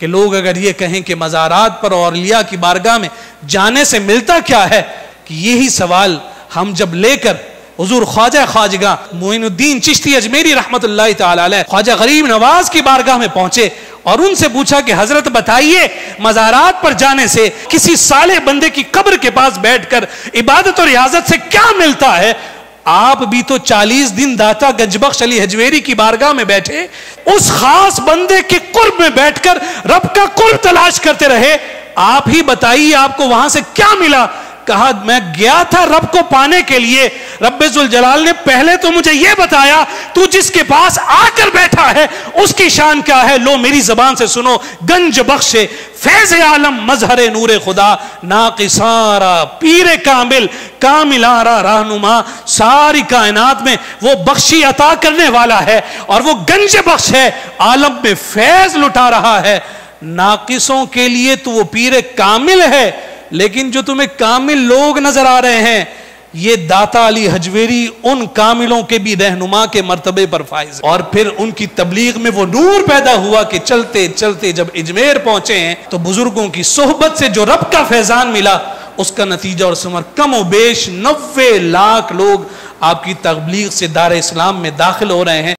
कि लोग अगर ये कहें कि मज़ारात पर और लिया की बारगाह में जाने से मिलता क्या है कि यही सवाल हम जब लेकर हजूर ख्वाजा ख्वाजगा मोइनुद्दीन चिश्ती अजमेरी रहमत ख्वाजा गरीब नवाज़ की बारगाह में पहुँचे और उनसे पूछा कि हज़रत बताइए मज़ारात पर जाने से किसी साले बंदे की कब्र के पास बैठकर इबादत और रियाजत से क्या मिलता है? आप भी तो 40 दिन दाता गंजबख्श अली हजवेरी की बारगाह में बैठे, उस खास बंदे के कुर्ब में बैठकर रब का कुर्ब तलाश करते रहे। आप ही बताइए आपको वहाँ से क्या मिला? कहा, मैं गया था रब को पाने के लिए। रब्बुल जलाल ने पहले तो मुझे यह बताया, तू जिसके पास आकर बैठा है, उसकी शान क्या है? लो मेरी जबान से सुनो, गंज बख्शे फैज आलम, मजहर नूर खुदा ना किसारा पीर कामिल, कामिलारा रहनुमा, सारी कायनात में वो बख्शी अता करने वाला है और वो गंज बख्श है, आलम में फैज लुटा रहा है। नाकिसों के लिए तो वो पीर कामिल है, लेकिन जो तुम्हें कामिल लोग नज़र आ रहे हैं ये दाता अली हजवेरी उन कामिलों के भी रहनुमा के मरतबे पर फायज और फिर उनकी तबलीग में वो नूर पैदा हुआ कि चलते चलते जब इजमेर पहुँचे हैं तो बुज़ुर्गों की सोहबत से जो रब का फैजान मिला, उसका नतीजा और समर कम बेश नब्बे लाख लोग आपकी तबलीग से दार इस्लाम में दाखिल हो रहे हैं।